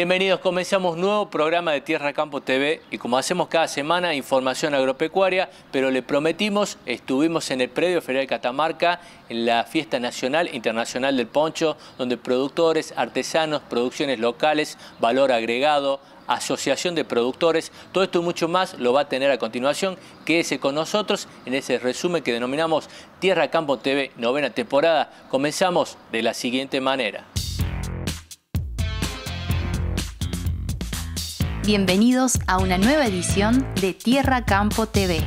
Bienvenidos, comenzamos nuevo programa de Tierra Campo TV y como hacemos cada semana, información agropecuaria, pero le prometimos, estuvimos en el predio Ferial Catamarca, en la Fiesta Nacional e Internacional del Poncho, donde productores, artesanos, producciones locales, valor agregado, asociación de productores, todo esto y mucho más lo va a tener a continuación. Quédese con nosotros en ese resumen que denominamos Tierra Campo TV novena temporada. Comenzamos de la siguiente manera. Bienvenidos a una nueva edición de Tierra Campo TV.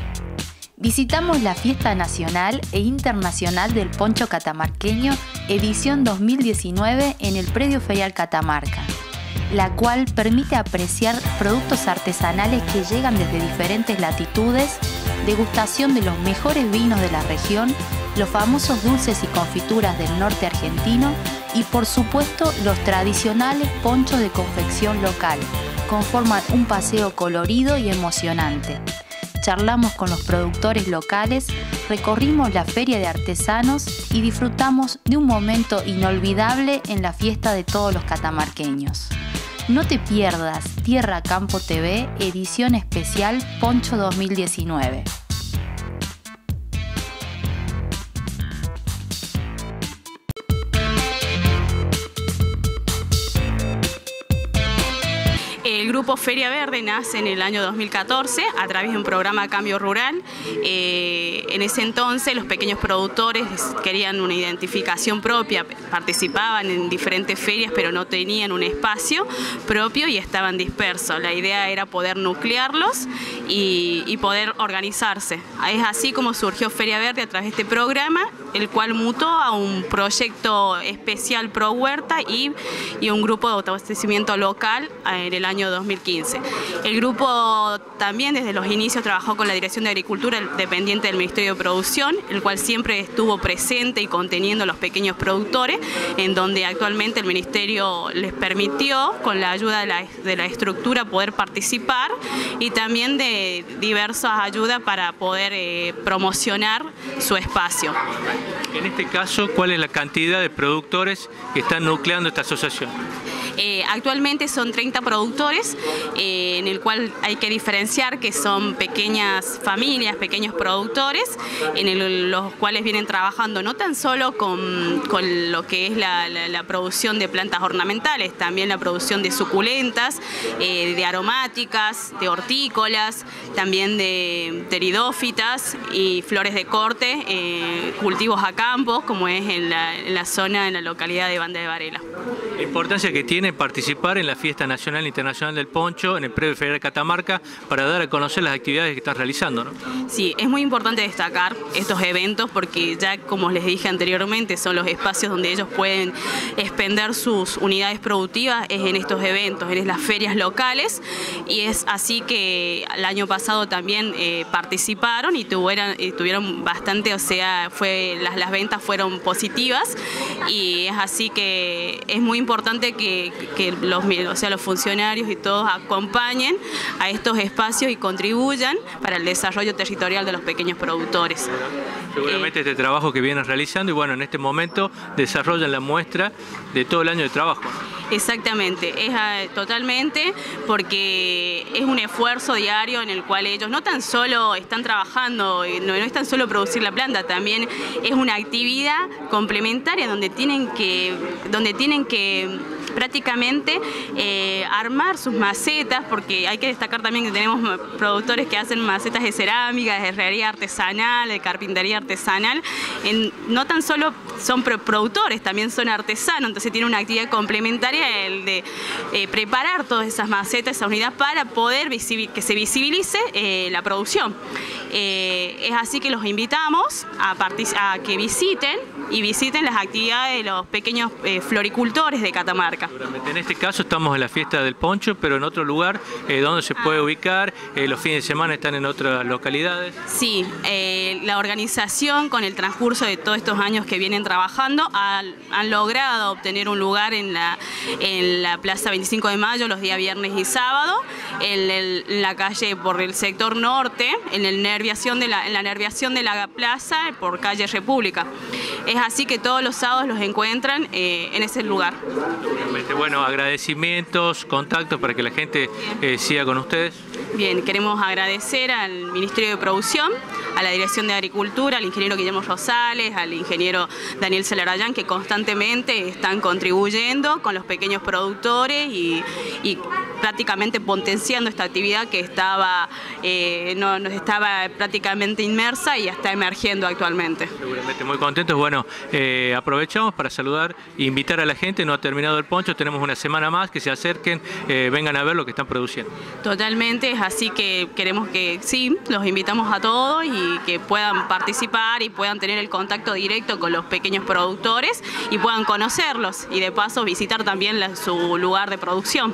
Visitamos la Fiesta Nacional e Internacional del Poncho Catamarqueño, edición 2019 en el Predio Ferial Catamarca, la cual permite apreciar productos artesanales que llegan desde diferentes latitudes, degustación de los mejores vinos de la región, los famosos dulces y confituras del norte argentino y por supuesto los tradicionales ponchos de confección local conforman un paseo colorido y emocionante. Charlamos con los productores locales, recorrimos la feria de artesanos y disfrutamos de un momento inolvidable en la fiesta de todos los catamarqueños. No te pierdas Tierra Campo TV, edición especial Poncho 2019. El grupo Feria Verde nace en el año 2014 a través de un programa Cambio Rural. Eh, en ese entonces los pequeños productores querían una identificación propia, participaban en diferentes ferias pero no tenían un espacio propio y estaban dispersos. La idea era poder nuclearlos y, y poder organizarse. Es así como surgió Feria Verde a través de este programa, el cual mutó a un proyecto especial pro huerta y, y un grupo de abastecimiento local en el año 2015. El grupo también desde los inicios trabajó con la Dirección de Agricultura dependiente del Ministerio de Producción, el cual siempre estuvo presente y conteniendo a los pequeños productores, en donde actualmente el Ministerio les permitió, con la ayuda de la, de la estructura, poder participar y también de diversas ayudas para poder eh, promocionar su espacio. En este caso, ¿cuál es la cantidad de productores que están nucleando esta asociación? Eh, actualmente son 30 productores, eh, en el cual hay que diferenciar que son pequeñas familias, pequeños productores, en los cuales vienen trabajando no tan solo con, lo que es la, producción de plantas ornamentales, también la producción de suculentas, eh, de aromáticas, de hortícolas, también de pteridófitas y flores de corte, eh, cultivos a campo, como es en la, en la zona, en la localidad de Banda de Varela. La importancia que tiene participar en la Fiesta Nacional e Internacional del Poncho en el Predio Federal Catamarca para dar a conocer las actividades que están realizando. ¿no? Sí, es muy importante destacar estos eventos porque ya como les dije anteriormente son los espacios donde ellos pueden expender sus unidades productivas es en estos eventos, en las ferias locales y es así que el año pasado también eh, participaron y tuvieron, y tuvieron bastante, o sea, fue, las, las ventas fueron positivas y es así que es muy importante que, que los, o sea, los funcionarios y todos acompañen a estos espacios y contribuyan para el desarrollo territorial de los pequeños productores. Seguramente eh, este trabajo que vienen realizando y bueno, en este momento desarrollan la muestra de todo el año de trabajo. Exactamente, es uh, totalmente porque es un esfuerzo diario en el cual ellos no tan solo están trabajando, no, no es tan solo producir la planta, también es una actividad complementaria donde tienen que, donde tienen que prácticamente eh, armar sus macetas, porque hay que destacar también que tenemos productores que hacen macetas de cerámica, de herrería artesanal, de carpintería artesanal, no tan solo son productores, también son artesanos, entonces tiene una actividad complementaria el de eh, preparar todas esas macetas, esa unidad para poder que se visibilice eh, la producción. Es así que los invitamos a, que visiten y visiten las actividades de los pequeños eh, floricultores de Catamarca. En este caso estamos en la fiesta del poncho, pero en otro lugar eh, donde se puede ah. ubicar, eh, los fines de semana están en otras localidades. Sí, eh, la organización con el transcurso de todos estos años que vienen trabajando han, han logrado obtener un lugar en la, en la Plaza 25 de Mayo los días viernes y sábado, en, el, en la calle por el sector norte, en, el nerviación de la, en la nerviación de la plaza por calle República. Es así que todos los sábados los encuentran eh, en ese lugar. Bueno, agradecimientos, contactos para que la gente eh, siga con ustedes. Bien, queremos agradecer al Ministerio de Producción, a la Dirección de Agricultura, al ingeniero Guillermo Rosales, al ingeniero Daniel Celarayán, que constantemente están contribuyendo con los pequeños productores y, prácticamente potenciando esta actividad que estaba, eh, no, estaba prácticamente inmersa y está emergiendo actualmente. Seguramente muy contentos. Bueno, eh, aprovechamos para saludar e invitar a la gente, no ha terminado el poncho, tenemos una semana más, que se acerquen, eh, vengan a ver lo que están produciendo. Totalmente, así que queremos que sí, los invitamos a todos y que puedan participar y puedan tener el contacto directo con los pequeños productores y puedan conocerlos y de paso visitar también su lugar de producción.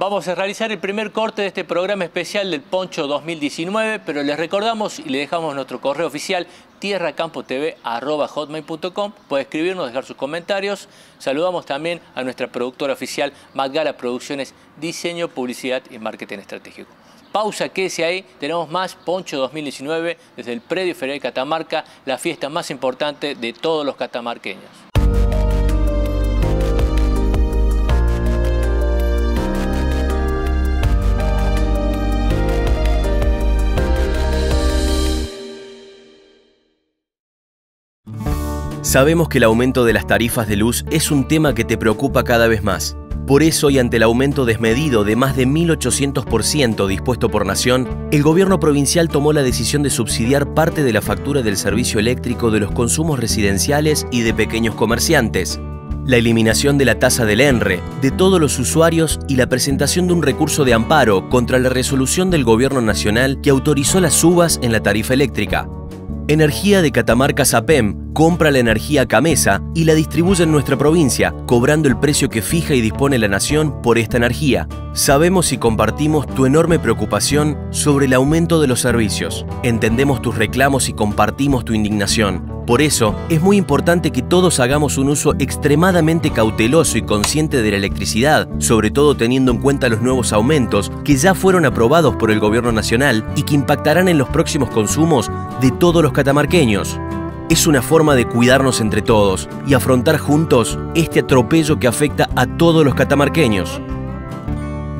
Vamos a realizar el primer corte de este programa especial del Poncho 2019, pero les recordamos y le dejamos nuestro correo oficial tierracampotv.com. Puede escribirnos, dejar sus comentarios. Saludamos también a nuestra productora oficial Magala Producciones, Diseño, Publicidad y Marketing Estratégico. Pausa, quédese ahí. Tenemos más Poncho 2019 desde el Predio Ferial Catamarca, la fiesta más importante de todos los catamarqueños. Sabemos que el aumento de las tarifas de luz es un tema que te preocupa cada vez más. Por eso, y ante el aumento desmedido de más de 1.800% dispuesto por Nación, el gobierno provincial tomó la decisión de subsidiar parte de la factura del servicio eléctrico de los consumos residenciales y de pequeños comerciantes. La eliminación de la tasa del ENRE de todos los usuarios y la presentación de un recurso de amparo contra la resolución del Gobierno Nacional que autorizó las subas en la tarifa eléctrica. Energía de Catamarca Sapem compra la energía Camesa y la distribuye en nuestra provincia, cobrando el precio que fija y dispone la nación por esta energía. Sabemos y compartimos tu enorme preocupación sobre el aumento de los servicios. Entendemos tus reclamos y compartimos tu indignación. Por eso, es muy importante que todos hagamos un uso extremadamente cauteloso y consciente de la electricidad, sobre todo teniendo en cuenta los nuevos aumentos que ya fueron aprobados por el Gobierno Nacional y que impactarán en los próximos consumos de todos los catamarqueños. Es una forma de cuidarnos entre todos y afrontar juntos este atropello que afecta a todos los catamarqueños.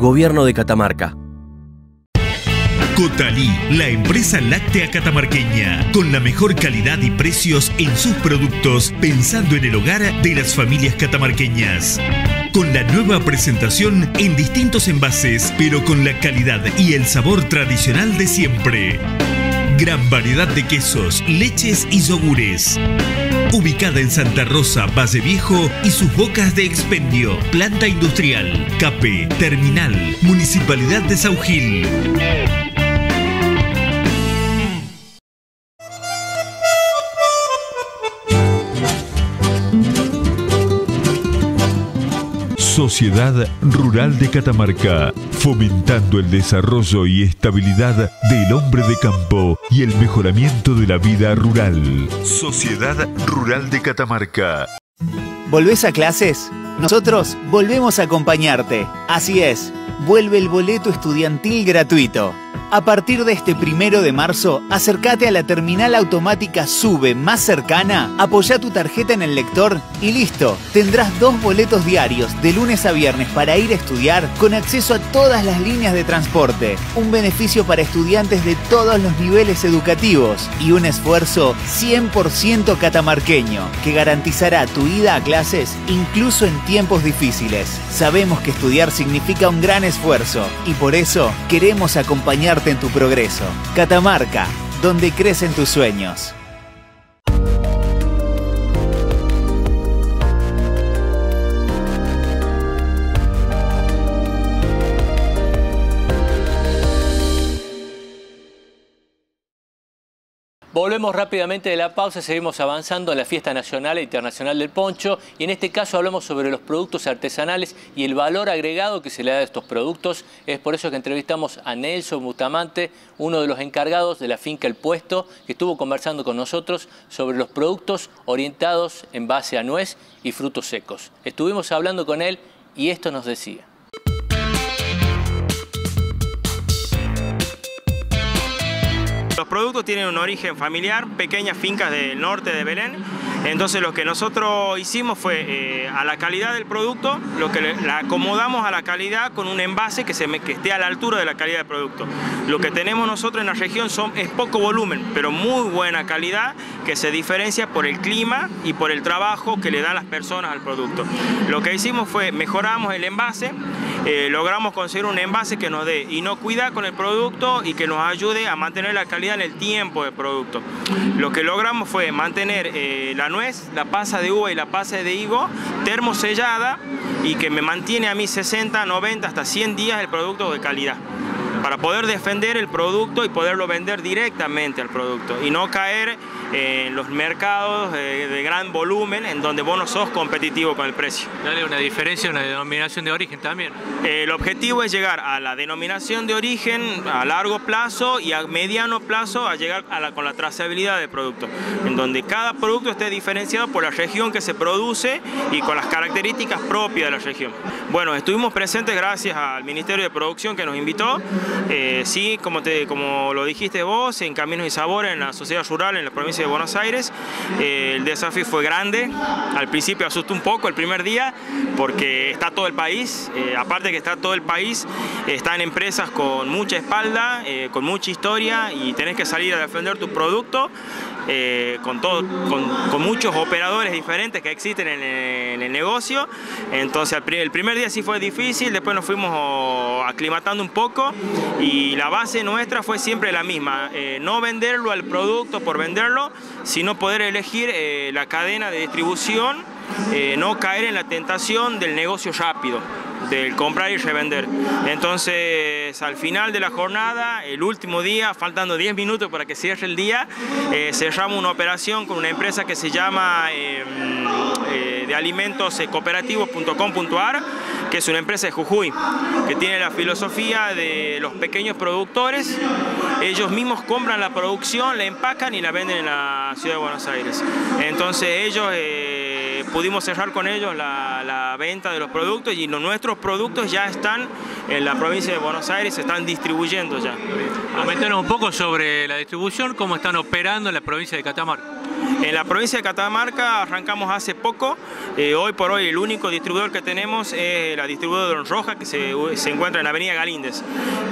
Gobierno de Catamarca. Cotalí, la empresa láctea catamarqueña, con la mejor calidad y precios en sus productos, pensando en el hogar de las familias catamarqueñas. Con la nueva presentación en distintos envases, pero con la calidad y el sabor tradicional de siempre. Gran variedad de quesos, leches y yogures. Ubicada en Santa Rosa, Valle Viejo y sus bocas de expendio. Planta industrial, CAPE, Terminal, Municipalidad de Saugil. Sociedad Rural de Catamarca, fomentando el desarrollo y estabilidad del hombre de campo y el mejoramiento de la vida rural. Sociedad Rural de Catamarca. ¿Volvés a clases? Nosotros volvemos a acompañarte. Así es, vuelve el boleto estudiantil gratuito. A partir de este primero de marzo, acércate a la terminal automática SUBE más cercana, apoya tu tarjeta en el lector y listo. Tendrás dos boletos diarios de lunes a viernes para ir a estudiar con acceso a todas las líneas de transporte. Un beneficio para estudiantes de todos los niveles educativos y un esfuerzo 100% catamarqueño que garantizará tu ida a clases incluso en tiempos difíciles. Sabemos que estudiar significa un gran esfuerzo y por eso queremos en tu progreso. Catamarca, donde crecen tus sueños. Volvemos rápidamente de la pausa, seguimos avanzando en la fiesta nacional e internacional del poncho y en este caso hablamos sobre los productos artesanales y el valor agregado que se le da a estos productos. Es por eso que entrevistamos a Nelson Mutamante, uno de los encargados de la finca El Puesto, que estuvo conversando con nosotros sobre los productos orientados en base a nuez y frutos secos. Estuvimos hablando con él y esto nos decía. Productos tienen un origen familiar, pequeñas fincas del norte de Belén. Entonces lo que nosotros hicimos fue eh, a la calidad del producto, lo que la acomodamos a la calidad con un envase que, se que esté a la altura de la calidad del producto. Lo que tenemos nosotros en la región son, es poco volumen, pero muy buena calidad que se diferencia por el clima y por el trabajo que le dan las personas al producto. Lo que hicimos fue mejoramos el envase, eh, logramos conseguir un envase que nos dé inocuidad con el producto y que nos ayude a mantener la calidad en el tiempo del producto. Lo que logramos fue mantener eh, la nuez, la pasa de uva y la pasa de higo termosellada y que me mantiene a mí 60, 90, hasta 100 días el producto de calidad. Para poder defender el producto y poderlo vender directamente al producto y no caer en los mercados de gran volumen en donde vos no sos competitivo con el precio. Dale una diferencia, una denominación de origen también. El objetivo es llegar a la denominación de origen a largo plazo y a mediano plazo a llegar con la trazabilidad del producto, en donde cada producto esté diferenciado por la región que se produce y con las características propias de la región. Bueno, estuvimos presentes gracias al Ministerio de Producción que nos invitó eh, sí, como, te, como lo dijiste vos, en Caminos y Sabores, en la sociedad rural, en la provincia de Buenos Aires, eh, el desafío fue grande. Al principio asustó un poco el primer día, porque está todo el país, eh, aparte que está todo el país, están empresas con mucha espalda, con mucha historia y tenés que salir a defender tu producto. con, todo, con, muchos operadores diferentes que existen en el, negocio. Entonces el primer día sí fue difícil, después nos fuimos aclimatando un poco y la base nuestra fue siempre la misma, eh, no venderlo al producto por venderlo, sino poder elegir eh, la cadena de distribución, eh, no caer en la tentación del negocio rápido del comprar y revender. Entonces, al final de la jornada, el último día, faltando 10 minutos para que cierre el día, cerramos una operación con una empresa que se llama de alimentos cooperativos.com.ar que es una empresa de Jujuy, que tiene la filosofía de los pequeños productores. Ellos mismos compran la producción, la empacan y la venden en la ciudad de Buenos Aires. Entonces ellos... Eh, pudimos cerrar con ellos la, venta de los productos y nuestros productos ya están en la provincia de Buenos Aires, se están distribuyendo ya. Comentanos un poco sobre la distribución, cómo están operando en la provincia de Catamarca. En la provincia de Catamarca arrancamos hace poco, eh, hoy por hoy el único distribuidor que tenemos es la distribuidora Roja que se, encuentra en la avenida Galíndez.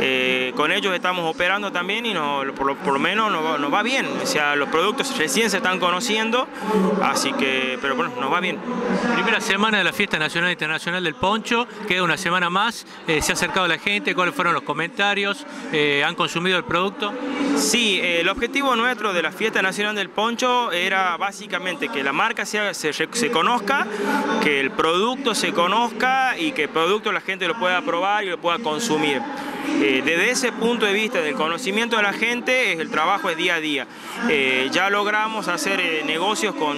Eh, con ellos estamos operando también y por, lo, menos nos va, bien, o sea, los productos recién se están conociendo, así que, pero bueno, nos va bien. Primera semana de la Fiesta Nacional e Internacional del Poncho, queda una semana más, eh, se ha acercado la gente, cuáles fueron los comentarios, han consumido el producto. Sí, el objetivo nuestro de la Fiesta Nacional del Poncho era básicamente que la marca se, se, conozca, que el producto se conozca y que el producto la gente lo pueda probar y lo pueda consumir. Eh, desde ese punto de vista del conocimiento de la gente, el trabajo es día a día. Eh, ya logramos hacer eh, negocios con,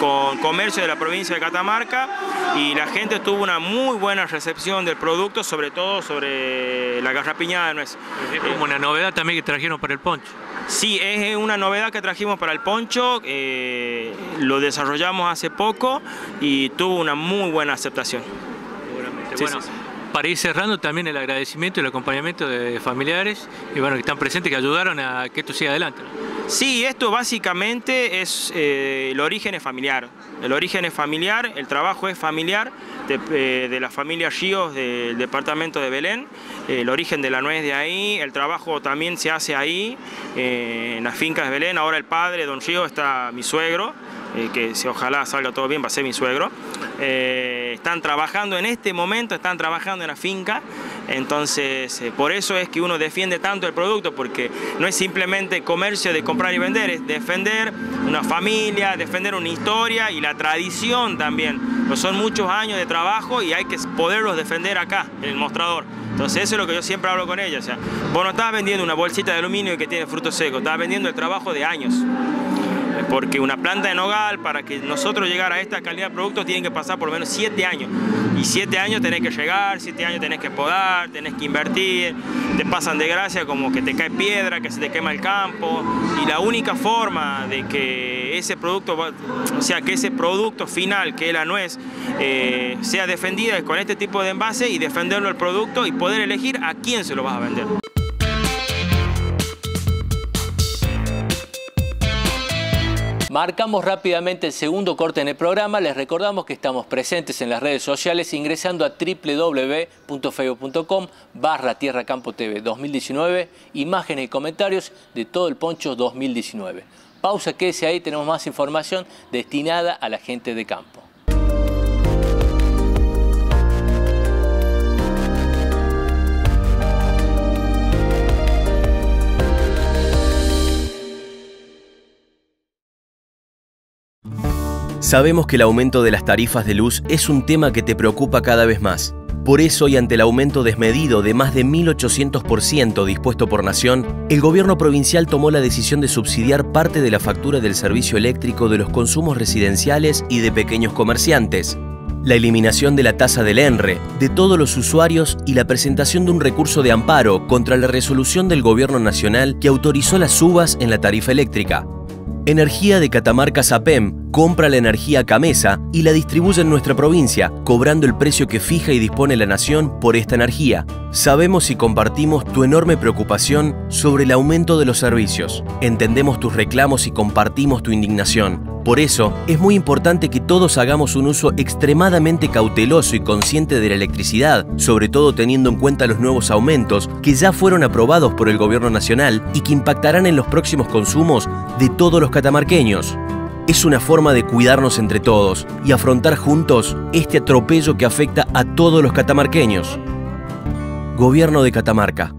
con comercio de la provincia de Catamarca y la gente tuvo una muy buena recepción del producto, sobre todo sobre la garrapiñada de nuez. Es como una novedad también que trajeron para el poncho. Sí, es una novedad que trajimos para el poncho, lo desarrollamos hace poco y tuvo una muy buena aceptación. bueno, para ir cerrando también el agradecimiento y el acompañamiento de familiares y bueno, que están presentes, que ayudaron a que esto siga adelante. Sí, esto básicamente es, eh, el origen es familiar. El origen es familiar, el trabajo es familiar de, eh, la familia Ríos del departamento de Belén. el origen de la nuez de ahí, el trabajo también se hace ahí, eh, en las fincas de Belén. Ahora el padre, don Ríos, está mi suegro, que si ojalá salga todo bien va a ser mi suegro. Están trabajando en este momento, están trabajando en la finca, entonces por eso es que uno defiende tanto el producto, porque no es simplemente comercio de comprar y vender, es defender una familia, defender una historia y la tradición también. Son muchos años de trabajo y hay que poderlos defender acá, en el mostrador. Entonces eso es lo que yo siempre hablo con ella. O sea, vos no estás vendiendo una bolsita de aluminio que tiene frutos secos, estás vendiendo el trabajo de años porque una planta de nogal, para que nosotros llegar a esta calidad de productos, tienen que pasar por lo menos siete años. Y siete años tenés que llegar, siete años tenés que podar, tenés que invertir, te pasan de gracia como que te cae piedra, que se te quema el campo. Y la única forma de que ese producto, o sea, que ese producto final, que es la nuez, eh, sea defendida es con este tipo de envase y defenderlo el producto y poder elegir a quién se lo vas a vender. Marcamos rápidamente el segundo corte en el programa. Les recordamos que estamos presentes en las redes sociales ingresando a www.feo.com barra Tierra Campo TV 2019, imágenes y comentarios de todo el poncho 2019. Pausa, quédese ahí, tenemos más información destinada a la gente de campo. Sabemos que el aumento de las tarifas de luz es un tema que te preocupa cada vez más. Por eso, y ante el aumento desmedido de más de 1.800% dispuesto por Nación, el gobierno provincial tomó la decisión de subsidiar parte de la factura del servicio eléctrico de los consumos residenciales y de pequeños comerciantes. La eliminación de la tasa del ENRE, de todos los usuarios y la presentación de un recurso de amparo contra la resolución del Gobierno Nacional que autorizó las subas en la tarifa eléctrica. Energía de Catamarca Sapem compra la energía Camesa y la distribuye en nuestra provincia, cobrando el precio que fija y dispone la nación por esta energía. Sabemos y compartimos tu enorme preocupación sobre el aumento de los servicios. Entendemos tus reclamos y compartimos tu indignación. Por eso, es muy importante que todos hagamos un uso extremadamente cauteloso y consciente de la electricidad, sobre todo teniendo en cuenta los nuevos aumentos que ya fueron aprobados por el Gobierno Nacional y que impactarán en los próximos consumos de todos los catamarqueños. Es una forma de cuidarnos entre todos y afrontar juntos este atropello que afecta a todos los catamarqueños. Gobierno de Catamarca.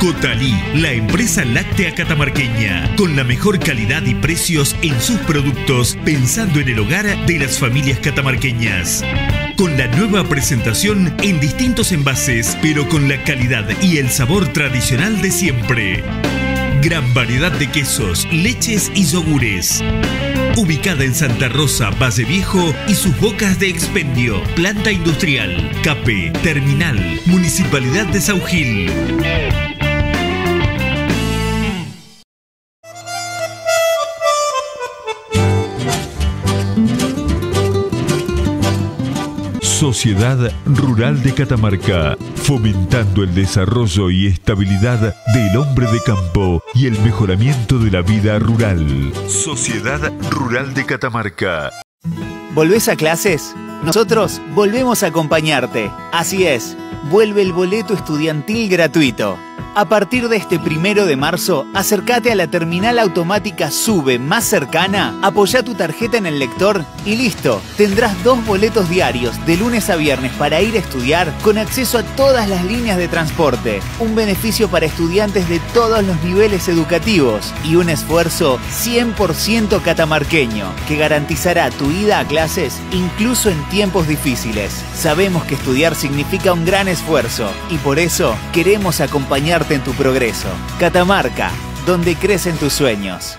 Cotalí, la empresa láctea catamarqueña, con la mejor calidad y precios en sus productos, pensando en el hogar de las familias catamarqueñas. Con la nueva presentación en distintos envases, pero con la calidad y el sabor tradicional de siempre. Gran variedad de quesos, leches y yogures. Ubicada en Santa Rosa, Valle Viejo y sus bocas de expendio. Planta industrial, CAPE, Terminal, Municipalidad de Saugil. Sociedad Rural de Catamarca, fomentando el desarrollo y estabilidad del hombre de campo y el mejoramiento de la vida rural. Sociedad Rural de Catamarca. ¿Volvés a clases? Nosotros volvemos a acompañarte. Así es, vuelve el boleto estudiantil gratuito. A partir de este primero de marzo, acércate a la terminal automática SUBE más cercana, apoya tu tarjeta en el lector y listo. Tendrás dos boletos diarios de lunes a viernes para ir a estudiar con acceso a todas las líneas de transporte. Un beneficio para estudiantes de todos los niveles educativos y un esfuerzo 100% catamarqueño que garantizará tu ida a clases incluso en tiempos difíciles. Sabemos que estudiar significa un gran esfuerzo y por eso queremos acompañarte en tu progreso. Catamarca, donde crecen tus sueños.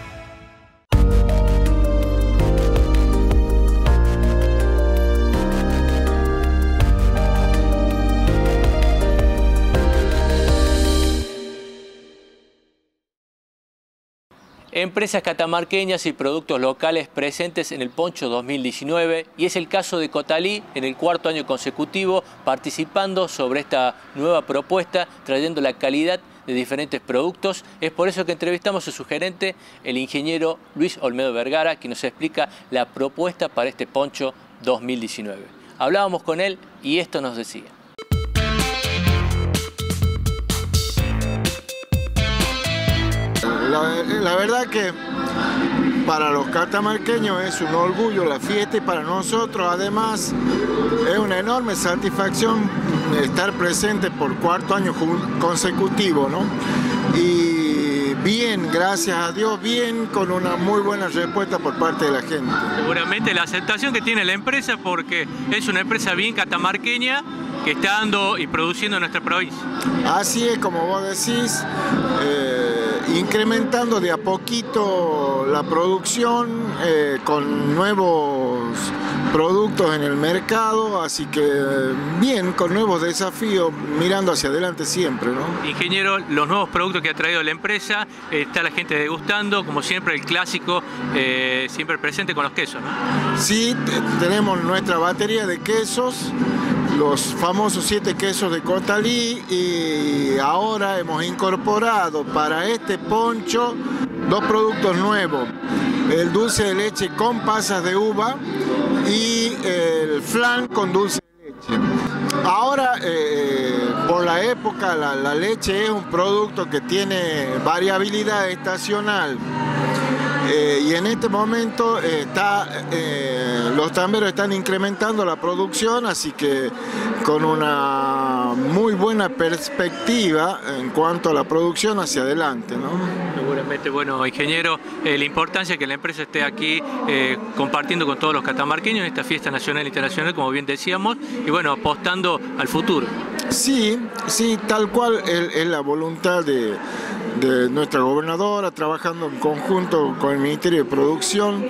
Empresas catamarqueñas y productos locales presentes en el Poncho 2019 y es el caso de Cotalí en el cuarto año consecutivo participando sobre esta nueva propuesta trayendo la calidad de diferentes productos. Es por eso que entrevistamos a su gerente, el ingeniero Luis Olmedo Vergara, que nos explica la propuesta para este Poncho 2019. Hablábamos con él y esto nos decía. La, verdad que para los catamarqueños es un orgullo la fiesta y para nosotros además es una enorme satisfacción estar presente por cuarto año consecutivo, ¿no? Y bien, gracias a Dios, bien, con una muy buena respuesta por parte de la gente. Seguramente la aceptación que tiene la empresa porque es una empresa bien catamarqueña que está dando y produciendo en nuestra provincia. Así es, como vos decís. Eh, incrementando de a poquito la producción eh, con nuevos productos en el mercado, así que bien, con nuevos desafíos, mirando hacia adelante siempre. ¿no? Ingeniero, los nuevos productos que ha traído la empresa, está la gente degustando, como siempre el clásico, eh, siempre presente con los quesos. ¿no? Sí, tenemos nuestra batería de quesos, los famosos siete quesos de Cotalí y ahora hemos incorporado para este poncho dos productos nuevos. el dulce de leche con pasas de uva y el flan con dulce de leche. Ahora, eh, por la época, la leche es un producto que tiene variabilidad estacional eh, y en este momento eh, está, eh, los tamberos están incrementando la producción, así que con una muy buena perspectiva en cuanto a la producción hacia adelante. Seguramente, bueno, ingeniero, la importancia que la empresa esté aquí compartiendo con todos los catamarqueños en esta fiesta nacional e internacional, como bien decíamos, y bueno, apostando al futuro. Sí, sí, tal cual es la voluntad de de nuestra gobernadora, trabajando en conjunto con el Ministerio de Producción,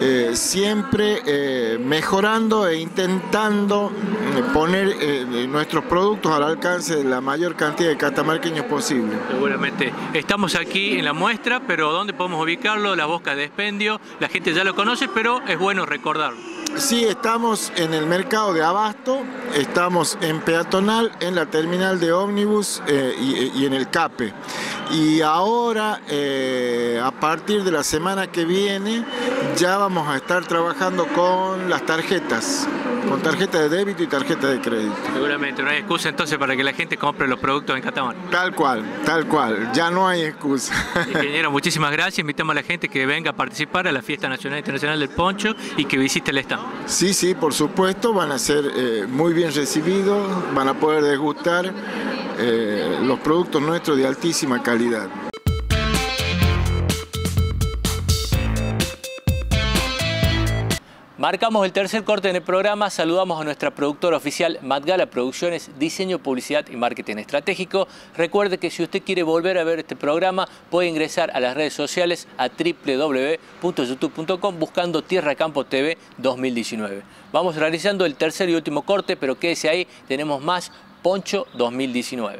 eh, siempre eh, mejorando e intentando eh, poner nuestros productos al alcance de la mayor cantidad de catamarqueños posible. Seguramente. Estamos aquí en la muestra, pero ¿dónde podemos ubicarlo? La Bosca de Expendio, la gente ya lo conoce, pero es bueno recordarlo. Sí, estamos en el mercado de Abasto, estamos en peatonal, en la terminal de ómnibus y, y en el CAPE. Y ahora, eh, a partir de la semana que viene, ya vamos a estar trabajando con las tarjetas, con tarjeta de débito y tarjeta de crédito. Seguramente, no hay excusa entonces para que la gente compre los productos en Catamarca. Tal cual, tal cual, ya no hay excusa. Ingeniero, muchísimas gracias. Invitamos a la gente que venga a participar a la Fiesta Nacional Internacional del Poncho y que visite el stand. Sí, sí, por supuesto, van a ser eh, muy bien recibidos, van a poder degustar eh, los productos nuestros de altísima calidad. Marcamos el tercer corte en el programa, saludamos a nuestra productora oficial Madgala Producciones, Diseño, Publicidad y Marketing Estratégico. Recuerde que si usted quiere volver a ver este programa, puede ingresar a las redes sociales a www.youtube.com buscando Tierra Campo TV 2019. Vamos realizando el tercer y último corte, pero quédese ahí, tenemos más Poncho 2019.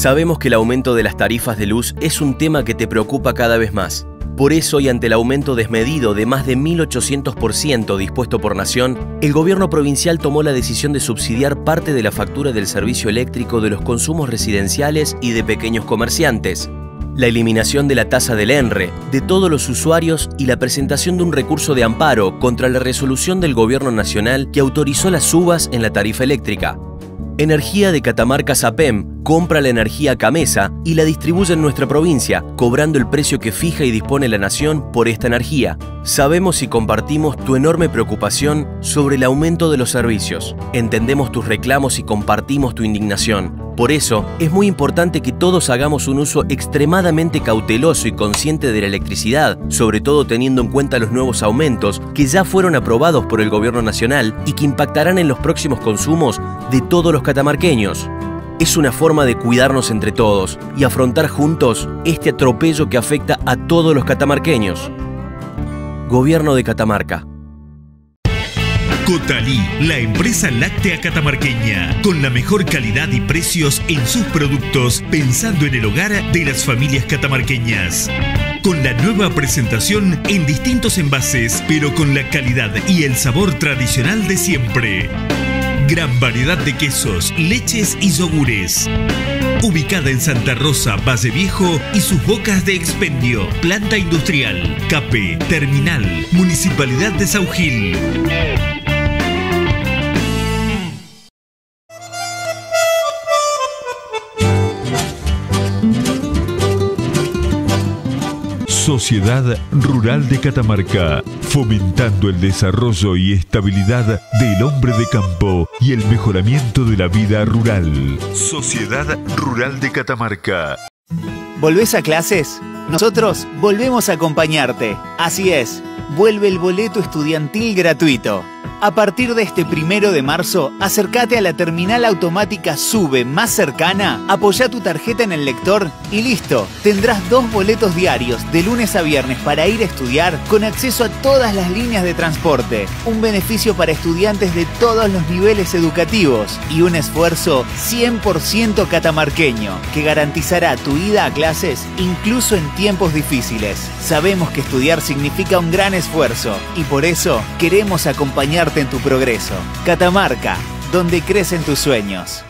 Sabemos que el aumento de las tarifas de luz es un tema que te preocupa cada vez más. Por eso, y ante el aumento desmedido de más de 1.800% dispuesto por Nación, el gobierno provincial tomó la decisión de subsidiar parte de la factura del servicio eléctrico de los consumos residenciales y de pequeños comerciantes. La eliminación de la tasa del ENRE de todos los usuarios y la presentación de un recurso de amparo contra la resolución del Gobierno Nacional que autorizó las subas en la tarifa eléctrica. Energía de Catamarca Sapem compra la energía a Camesa y la distribuye en nuestra provincia, cobrando el precio que fija y dispone la nación por esta energía. Sabemos y compartimos tu enorme preocupación sobre el aumento de los servicios. Entendemos tus reclamos y compartimos tu indignación. Por eso, es muy importante que todos hagamos un uso extremadamente cauteloso y consciente de la electricidad, sobre todo teniendo en cuenta los nuevos aumentos que ya fueron aprobados por el Gobierno Nacional y que impactarán en los próximos consumos de todos los catamarqueños. Es una forma de cuidarnos entre todos y afrontar juntos este atropello que afecta a todos los catamarqueños. Gobierno de Catamarca. Cotalí, la empresa láctea catamarqueña, con la mejor calidad y precios en sus productos, pensando en el hogar de las familias catamarqueñas. Con la nueva presentación en distintos envases, pero con la calidad y el sabor tradicional de siempre. Gran variedad de quesos, leches y yogures. Ubicada en Santa Rosa, Valle Viejo y sus bocas de expendio. Planta industrial, CAPE, Terminal, Municipalidad de Saugil. Sociedad Rural de Catamarca, fomentando el desarrollo y estabilidad del hombre de campo y el mejoramiento de la vida rural. Sociedad Rural de Catamarca. ¿Volvés a clases? Nosotros volvemos a acompañarte. Así es, vuelve el boleto estudiantil gratuito. A partir de este primero de marzo, acércate a la terminal automática SUBE más cercana, apoya tu tarjeta en el lector y listo. Tendrás dos boletos diarios de lunes a viernes para ir a estudiar con acceso a todas las líneas de transporte. Un beneficio para estudiantes de todos los niveles educativos y un esfuerzo 100% catamarqueño que garantizará tu ida a clases incluso en tiempos difíciles. Sabemos que estudiar significa un gran esfuerzo y por eso queremos en tu progreso. Catamarca, donde crecen tus sueños.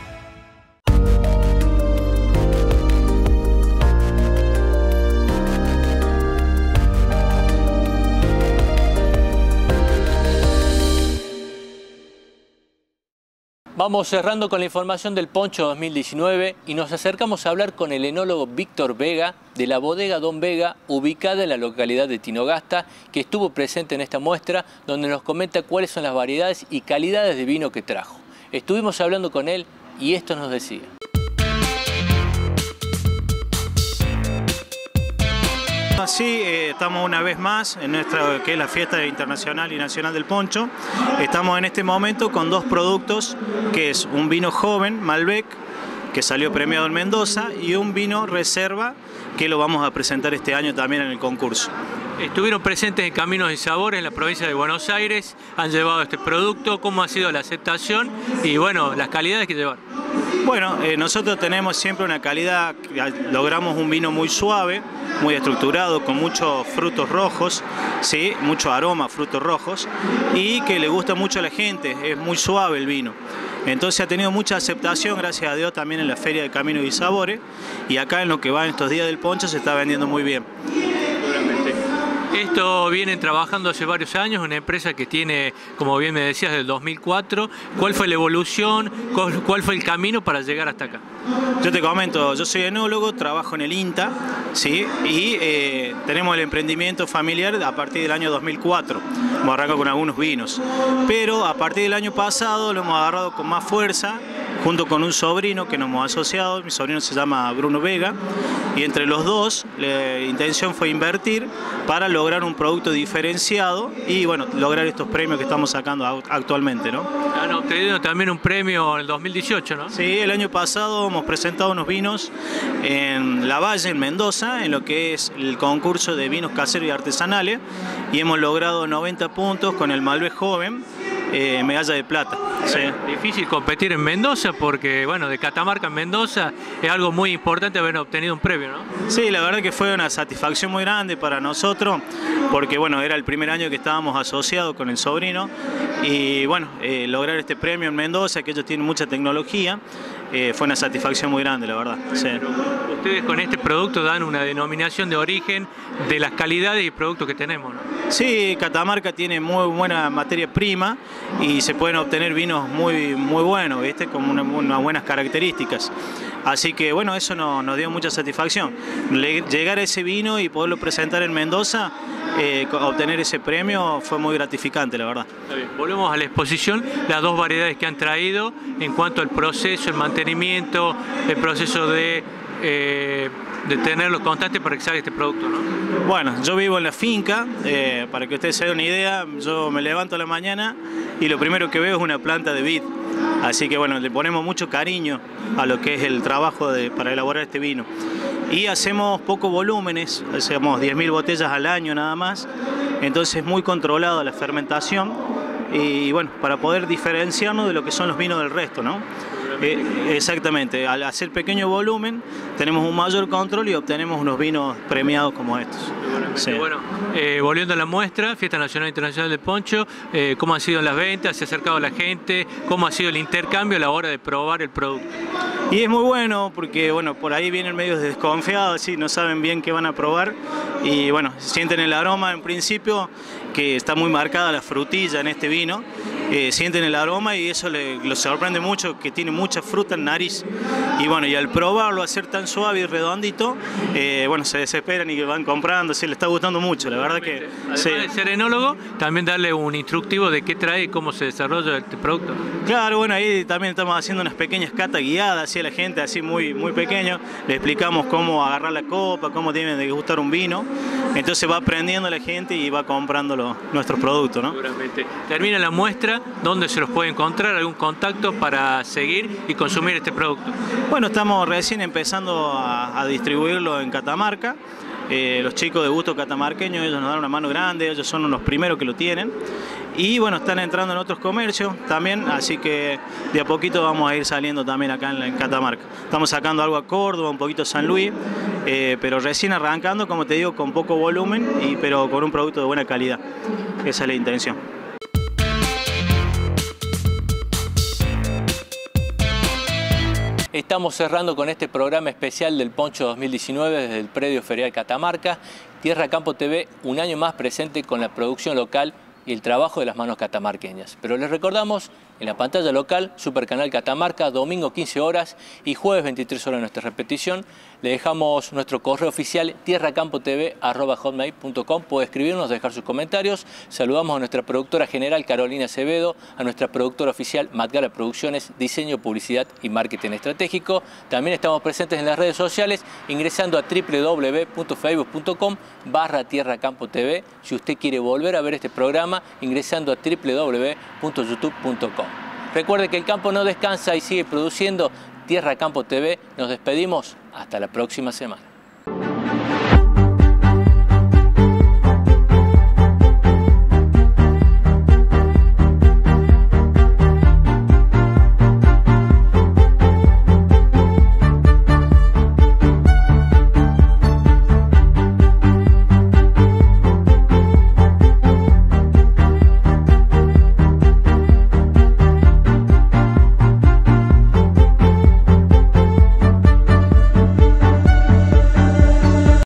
Vamos cerrando con la información del Poncho 2019 y nos acercamos a hablar con el enólogo Víctor Vega de la bodega Don Vega, ubicada en la localidad de Tinogasta, que estuvo presente en esta muestra, donde nos comenta cuáles son las variedades y calidades de vino que trajo. Estuvimos hablando con él y esto nos decía. Sí, eh, estamos una vez más en nuestra que es la fiesta internacional y nacional del poncho. Estamos en este momento con dos productos, que es un vino joven, Malbec, que salió premiado en Mendoza, y un vino reserva, que lo vamos a presentar este año también en el concurso. Estuvieron presentes en Caminos y Sabores en la provincia de Buenos Aires, han llevado este producto, cómo ha sido la aceptación y bueno, las calidades que llevan. Bueno, eh, nosotros tenemos siempre una calidad, logramos un vino muy suave, muy estructurado, con muchos frutos rojos, ¿sí? mucho aroma, frutos rojos, y que le gusta mucho a la gente, es muy suave el vino. Entonces ha tenido mucha aceptación, gracias a Dios, también en la Feria de Caminos y Sabores, y acá en lo que va en estos días del poncho se está vendiendo muy bien. Esto vienen trabajando hace varios años, una empresa que tiene, como bien me decías, del 2004. ¿Cuál fue la evolución? ¿Cuál fue el camino para llegar hasta acá? Yo te comento, yo soy enólogo, trabajo en el INTA, ¿sí? y eh, tenemos el emprendimiento familiar a partir del año 2004. Hemos arrancado con algunos vinos, pero a partir del año pasado lo hemos agarrado con más fuerza junto con un sobrino que nos hemos asociado, mi sobrino se llama Bruno Vega, y entre los dos la intención fue invertir para lograr un producto diferenciado y bueno, lograr estos premios que estamos sacando actualmente. ¿no? Han obtenido también un premio en el 2018, ¿no? Sí, el año pasado hemos presentado unos vinos en La Valle, en Mendoza, en lo que es el concurso de vinos caseros y artesanales, y hemos logrado 90 puntos con el Malbec Joven, eh, medalla de plata. Difícil competir en Mendoza porque, bueno, de Catamarca en Mendoza es algo muy importante haber obtenido un premio, ¿no? Sí, la verdad que fue una satisfacción muy grande para nosotros porque, bueno, era el primer año que estábamos asociados con el sobrino y, bueno, eh, lograr este premio en Mendoza, que ellos tienen mucha tecnología, eh, fue una satisfacción muy grande, la verdad. Ustedes con este producto dan una denominación de origen de las calidades y productos que tenemos, ¿no? Sí, Catamarca tiene muy buena materia prima y se pueden obtener vinos muy, muy buenos, ¿viste? con unas buenas características. Así que bueno, eso nos, dio mucha satisfacción. llegar a ese vino y poderlo presentar en Mendoza, eh, obtener ese premio fue muy gratificante, la verdad. Volvemos a la exposición, las dos variedades que han traído en cuanto al proceso, el mantenimiento, el proceso de... Eh, de tenerlo constante para que salga este producto, ¿no? Bueno, yo vivo en la finca, eh, para que ustedes se den una idea, yo me levanto la mañana y lo primero que veo es una planta de vid. Así que bueno, le ponemos mucho cariño a lo que es el trabajo para elaborar este vino. Y hacemos pocos volúmenes, hacemos 10.000 botellas al año nada más, entonces muy controlado la fermentación y bueno, para poder diferenciarnos de lo que son los vinos del resto, ¿no? Eh, exactamente, al hacer pequeño volumen tenemos un mayor control y obtenemos unos vinos premiados como estos. Bueno, eh, volviendo a la muestra, Fiesta Nacional Internacional de Poncho, eh, ¿cómo han sido las ventas? ¿Se ha acercado la gente? ¿Cómo ha sido el intercambio a la hora de probar el producto? Y es muy bueno porque bueno, por ahí vienen medios desconfiados, ¿sí? no saben bien qué van a probar y bueno, sienten el aroma en principio que está muy marcada la frutilla en este vino eh, sienten el aroma y eso les sorprende mucho, que tiene mucha fruta en nariz. Y bueno, y al probarlo, a ser tan suave y redondito, eh, bueno, se desesperan y van comprando, sí, les está gustando mucho, la verdad que... Además de ser enólogo, también darle un instructivo de qué trae y cómo se desarrolla este producto. Claro, bueno, ahí también estamos haciendo unas pequeñas catas guiadas a la gente, así muy, muy pequeño, le explicamos cómo agarrar la copa, cómo tienen que gustar un vino, Entonces va aprendiendo la gente y va comprando nuestros productos. ¿no? Seguramente. Termina la muestra, ¿dónde se los puede encontrar? ¿Algún contacto para seguir y consumir este producto? Bueno, estamos recién empezando a, distribuirlo en Catamarca. Eh, los chicos de gusto catamarqueño, ellos nos dan una mano grande, ellos son los primeros que lo tienen. Y bueno, están entrando en otros comercios también, así que de a poquito vamos a ir saliendo también acá en, Catamarca. Estamos sacando algo a Córdoba, un poquito a San Luis, eh, pero recién arrancando, como te digo, con poco volumen, pero con un producto de buena calidad. Esa es la intención. Estamos cerrando con este programa especial del Poncho 2019 desde el predio ferial Catamarca. Tierra Campo TV, un año más presente con la producción local y el trabajo de las manos catamarqueñas. Pero les recordamos en la pantalla local, Supercanal Catamarca, domingo 15 horas y jueves 23 horas nuestra repetición. Le dejamos nuestro correo oficial tierracampotv.com. Puede escribirnos, dejar sus comentarios. Saludamos a nuestra productora general Carolina Acevedo, a nuestra productora oficial Matgara Producciones, Diseño, Publicidad y Marketing Estratégico. También estamos presentes en las redes sociales ingresando a www.facebook.com barra tierracampotv. Si usted quiere volver a ver este programa, ingresando a www.youtube.com. Recuerde que el campo no descansa y sigue produciendo. Tierra Campo TV, nos despedimos hasta la próxima semana.